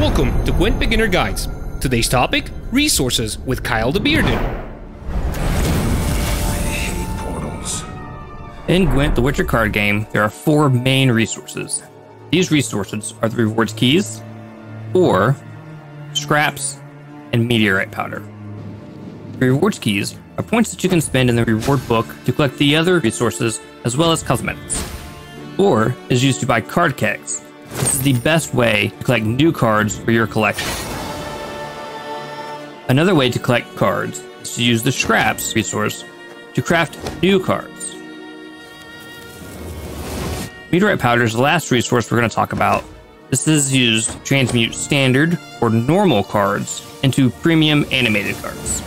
Welcome to Gwent Beginner Guides. Today's topic Resources with Kyle the Bearded. portals. In Gwent, the Witcher card game, there are four main resources. These resources are the rewards keys, ore, scraps, and meteorite powder. The rewards keys are points that you can spend in the reward book to collect the other resources as well as cosmetics. Ore is used to buy card kegs. This is the best way to collect new cards for your collection. Another way to collect cards is to use the scraps resource to craft new cards. Meteorite powder is the last resource we're going to talk about. This is used to transmute standard or normal cards into premium animated cards.